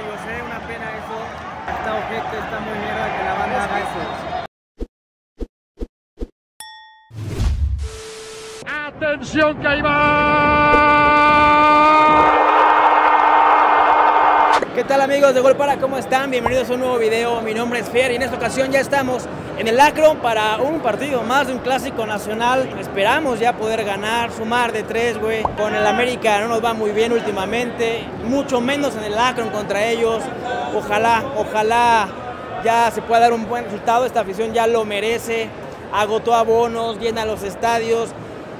amigos, ¿eh? una pena eso. Esta objeto está muy mierda que la banda haga eso. ¡Atención, que Caimán! Tal amigos de Gol Para? ¿Cómo están? Bienvenidos a un nuevo video. Mi nombre es Fer y en esta ocasión ya estamos en el Acron para un partido más de un clásico nacional. Esperamos ya poder ganar, sumar de tres, güey. Con el América no nos va muy bien últimamente, mucho menos en el Acron contra ellos. Ojalá, ojalá ya se pueda dar un buen resultado. Esta afición ya lo merece. Agotó abonos, llena los estadios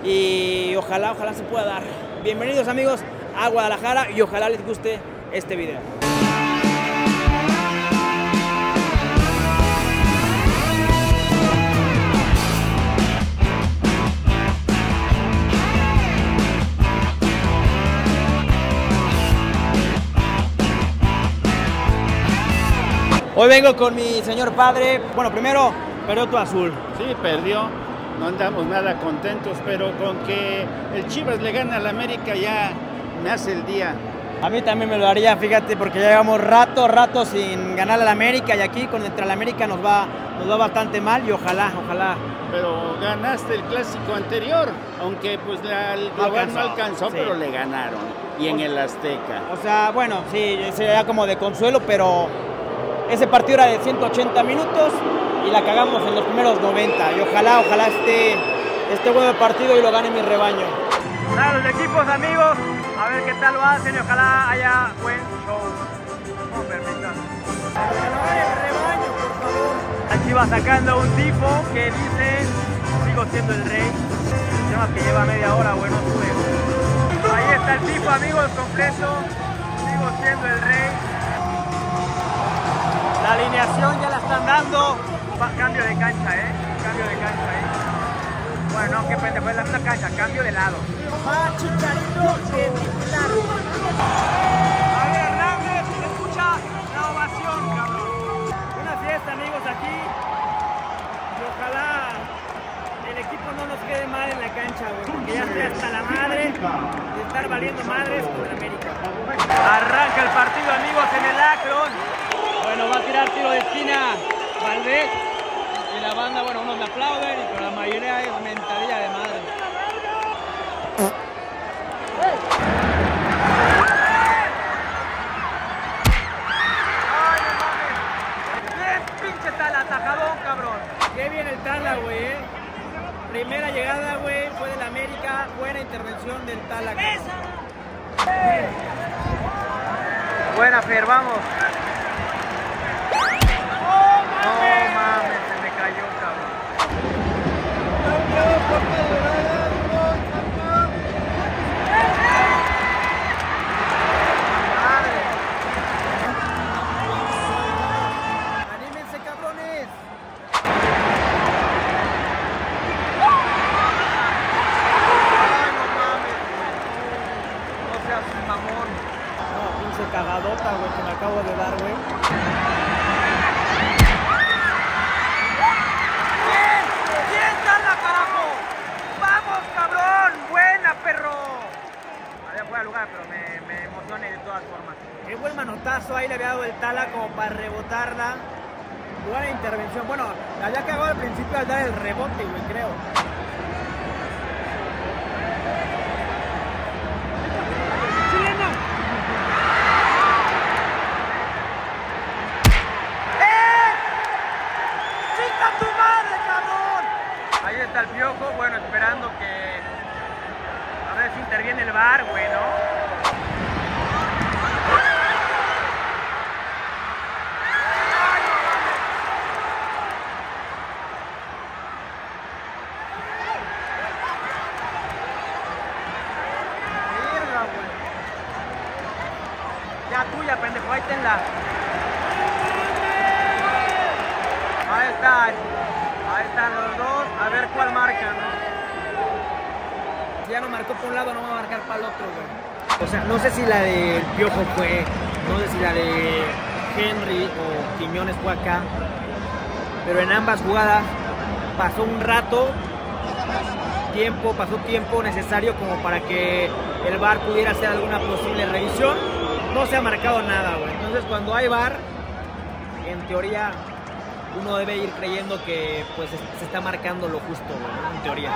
y ojalá, ojalá se pueda dar. Bienvenidos amigos a Guadalajara y ojalá les guste este video. Hoy vengo con mi señor padre. Bueno, primero, Peroto Azul. Sí, perdió. No andamos nada contentos, pero con que el Chivas le gana al América ya me hace el día. A mí también me lo haría, fíjate, porque ya llevamos rato, rato sin ganar al América y aquí con el América nos va, nos va bastante mal y ojalá, ojalá. Pero ganaste el clásico anterior, aunque pues la, el No global no alcanzó, alcanzó, sí. pero le ganaron. Y en el Azteca. O sea, bueno, sí, sería como de consuelo, pero ese partido era de 180 minutos y la cagamos en los primeros 90. Y ojalá, ojalá esté este buen partido y lo gane mi rebaño. Los equipos, amigos, a ver qué tal lo hacen y ojalá haya buen show. No, perfecto. Aquí va sacando un tipo que dice, sigo siendo el rey. El tema que lleva media hora, bueno, sube. Ahí está el tipo, amigos, completo. Sigo siendo el rey. La alineación ya la están dando. Cambio de cancha, ¿eh? Cambio de cancha, ¿eh? Bueno, no, qué pendejo es la misma cancha, cambio de lado. Va Chicharito de titular. A ver, Hernández, se escucha la ovación, cabrón. Una fiesta, amigos, aquí. Y ojalá el equipo no nos quede mal en la cancha, güey. Porque ya estoy hasta la madre de estar valiendo madres con América. Arranca el partido, amigos, en el Akron. Bueno, va a tirar tiro de esquina Valdés. Y la banda, bueno, unos le aplauden, pero la mayoría es mentadilla de madre. ¡Bien pinche tala, atajadón, cabrón! ¡Qué bien el tala, güey, eh! Primera llegada, güey, fue del América. Buena intervención del tala. cabrón. Buena, Fer, vamos. Thank you. Lugar, pero me, me emocioné de todas formas. Qué buen manotazo ahí le había dado el Tala como para rebotarla. Buena intervención. Bueno, la había cagado al principio al dar el rebote, güey, creo. ¡Eh! ¡Chica tu madre, cabrón! Ahí está el piojo, bueno, esperando que. A ver si interviene el bar, güey, ¿no? Ya tuya, pendejo, ahí tenla. Ahí están. Ahí están los dos. A ver cuál marca, ¿no? Ya no marcó por un lado, no va a marcar para el otro, güey. O sea, no sé si la del Piojo fue, no sé si la de Henry o Quiñones fue acá, pero en ambas jugadas pasó un rato, tiempo, pasó tiempo necesario como para que el VAR pudiera hacer alguna posible revisión. No se ha marcado nada, güey. Entonces, cuando hay VAR, en teoría uno debe ir creyendo que pues se está marcando lo justo, en teoría.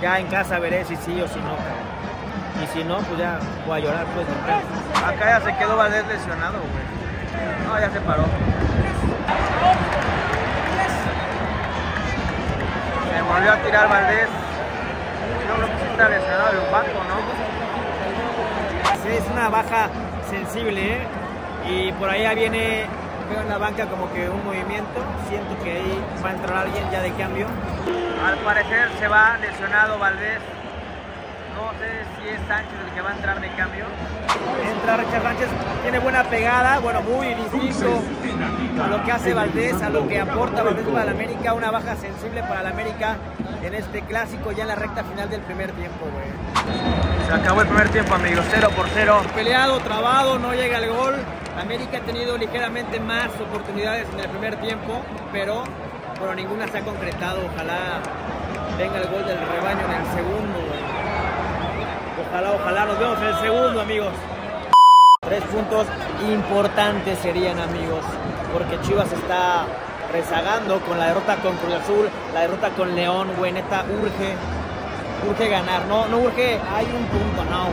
Ya en casa veré si sí o si no, Y si no, pues ya voy a llorar, pues. Acá ya se quedó Valdés lesionado, güey. No, ya se paró. Se volvió a tirar Valdés. Yo creo que sí está lesionado el banco, ¿no? es una baja sensible, ¿eh? Y por ahí viene, veo en la banca como que un movimiento. Siento que ahí va a entrar alguien ya de cambio. Al parecer se va lesionado Valdés. No sé si es Sánchez el que va a entrar de cambio. Entra Richard Sánchez, tiene buena pegada, bueno, muy distinto a lo que hace Valdés, a lo que aporta Valdés para la América, una baja sensible para la América en este clásico ya en la recta final del primer tiempo, güey. Se acabó el primer tiempo, amigos, 0 por 0. Peleado, trabado, no llega el gol. América ha tenido ligeramente más oportunidades en el primer tiempo, pero bueno, ninguna se ha concretado. Ojalá venga el gol del rebaño en el segundo. Ojalá, ojalá nos vemos en el segundo, amigos. Tres puntos importantes serían, amigos, porque Chivas está rezagando con la derrota con Cruz Azul, la derrota con León, güey, neta, urge, urge ganar, no, no urge, hay un punto, no,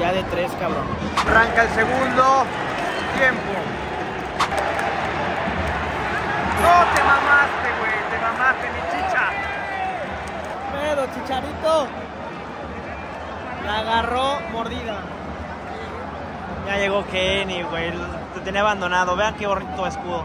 ya de tres, cabrón. Arranca el segundo tiempo. No te mamaste, güey, te mamaste, mi chicha. Pero, chicharito, la agarró mordida. Ya llegó Kenny, güey, te tenía abandonado, vean qué bonito escudo.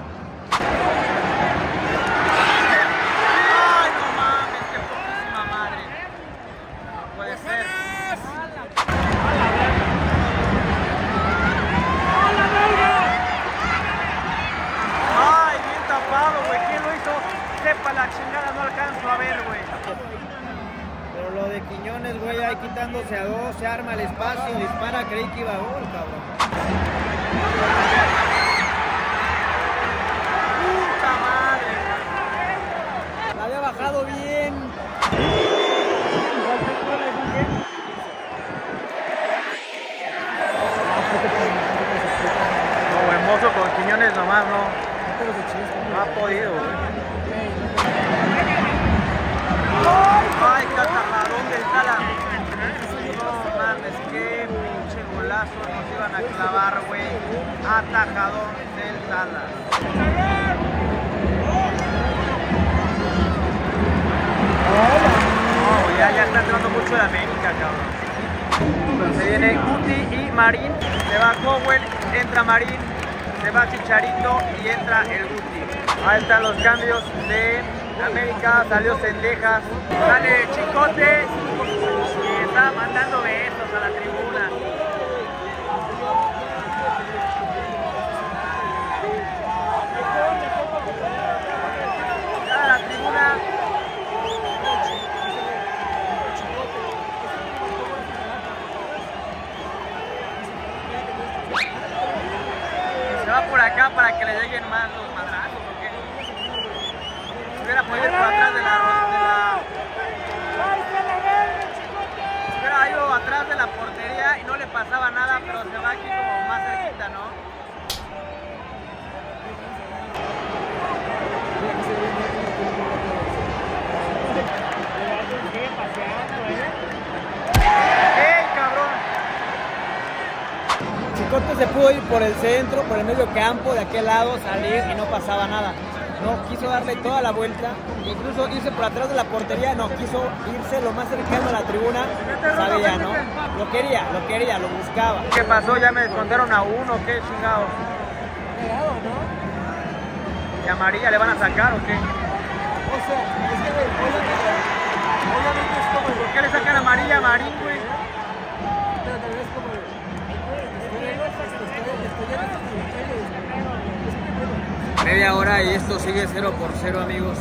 Quitándose a dos, se arma el espacio, dispara, creí que iba a gol, cabrón. ¡Puta madre! La había bajado bien. No, hermoso con Quiñones nomás, no. No ha podido, güey. Ay, qué atajadón del Tala. No mames, qué pinche golazo nos iban a clavar, güey. Atajadón del Tala. No, ya, ya está entrando mucho de América, cabrón. Se viene Guti y Marín. Se va Cowell, entra Marín, se va Chicharito y entra el Guti. Ahí están los cambios de América, salió Cendejas, sale Chicote y está mandando besos a la tribuna. A la tribuna. Se va por acá para que le lleguen más los madrazos hubiera podido ir por atrás de la, de la... Se hubiera ido atrás de la portería y no le pasaba nada, pero se va aquí como más cerquita, ¿no? ¡Ey, cabrón! Chicote se pudo ir por el centro, por el medio campo, de aquel lado, salir y no pasaba nada no quiso darle toda la vuelta, incluso irse por atrás de la portería, no, quiso irse lo más cercano a la tribuna, sabía, ¿no? Lo quería, lo quería, lo buscaba. ¿Qué pasó? ¿Ya me descontaron a uno? ¿Qué chingados? ¿Y a María le van a sacar o qué? O sea, es que, obviamente, es como... ¿Por qué le sacan a María a Marín, güey? Pero también es como... Media hora y esto sigue 0 por 0 amigos.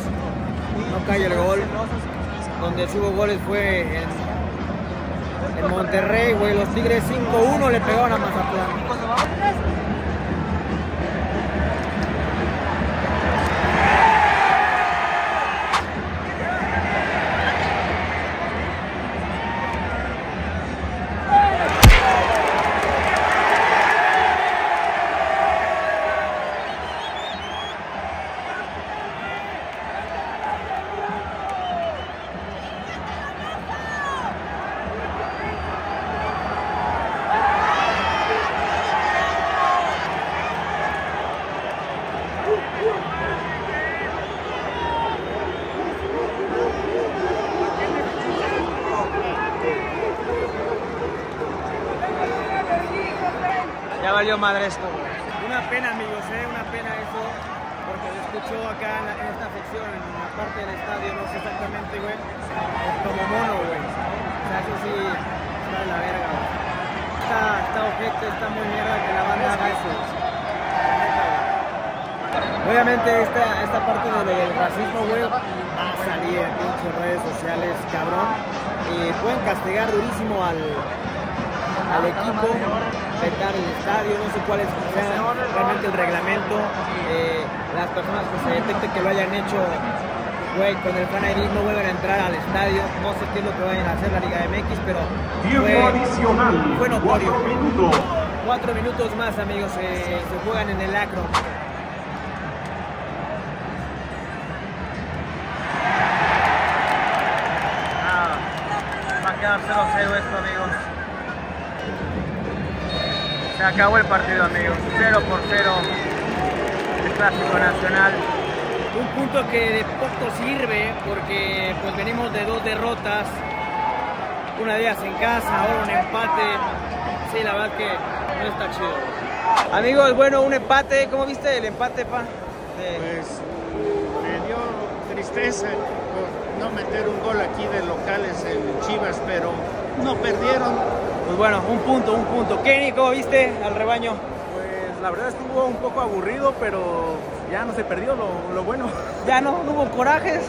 No cae el gol. Donde hubo goles fue en, en Monterrey, güey. Los Tigres 5-1 le pegaron a Mazatlán. Madre esto. Una pena, amigos, ¿eh? una pena eso, porque se escuchó acá en, esta sección, en la parte del estadio, no sé exactamente, güey, como mono, güey. O sea, eso sí, está de la verga, güey. Está, está ojete, está muy mierda que la banda haga eso. Obviamente esta, esta parte de lo del racismo, güey, va a salir en pinches redes sociales, cabrón. Y pueden castigar durísimo al, al equipo, vetar el estadio, no sé cuál es sea realmente el reglamento, eh, las personas que se detecte que lo hayan hecho, güey, con el fan ID no vuelven a entrar al estadio, no sé qué es lo que vayan a hacer la Liga MX, pero fue, adicional. fue notorio. Cuatro minutos. Cuatro minutos más, amigos, eh, se juegan en el acro. Nada, va a quedar 0-0 esto, amigos. Se acabó el partido, amigos. 0 por 0. El clásico nacional. Un punto que de poco sirve porque pues venimos de dos derrotas, una de ellas en casa, ahora un empate. Sí, la verdad que no está chido. Amigos, bueno, un empate. ¿Cómo viste el empate, pa? De- Pues me dio tristeza por no meter un gol aquí de locales en Chivas, pero no perdieron. Pues bueno, un punto, un punto. Kenny, ¿cómo viste al rebaño? Pues la verdad estuvo un poco aburrido, pero ya no se perdió lo, lo bueno. Ya no, no hubo corajes,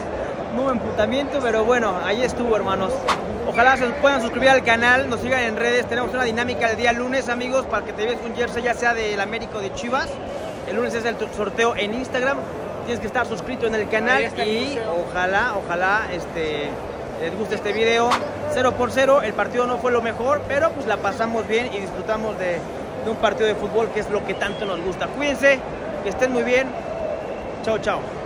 no hubo emputamiento, pero bueno, ahí estuvo, hermanos. Ojalá se puedan suscribir al canal, nos sigan en redes. Tenemos una dinámica el día lunes, amigos, para que te veas un jersey, ya sea del América o de Chivas. El lunes es el sorteo en Instagram. Tienes que estar suscrito en el canal el y ojalá, ojalá este, les guste este video. 0 por 0, el partido no fue lo mejor, pero pues la pasamos bien y disfrutamos de, de un partido de fútbol que es lo que tanto nos gusta. Cuídense, que estén muy bien. Chao, chao.